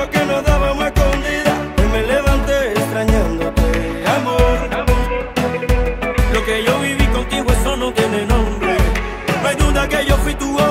besos que nos dábamos escondidas. Hoy me levanté extrañándote, amor, amor. Lo que yo viví contigo, eso no tiene nombre. No hay duda que yo fui tu amor.